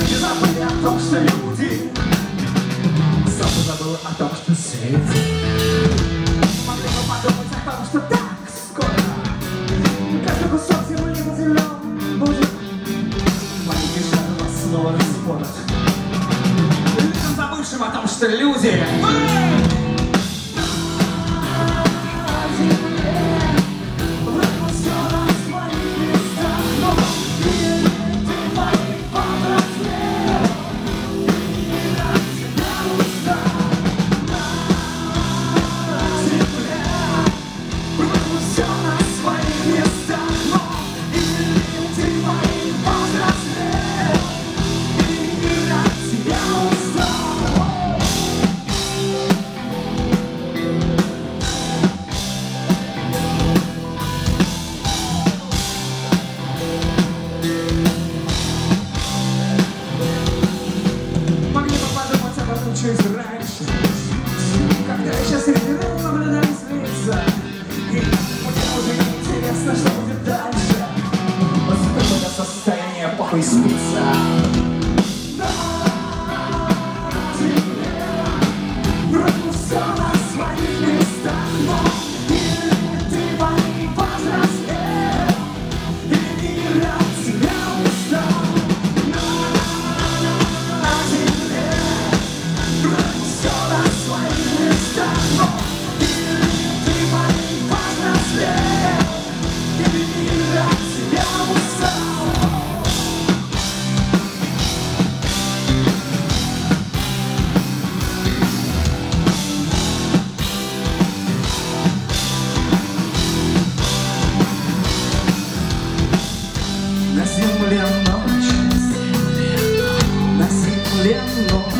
не забыли о том, что люди Забыла о том, что свет Могли бы подумать о том, что так скоро Каждый кусок земли наделен будет Маленький шар вас снова распорот Людям забывшим о том, что люди Мы! 这么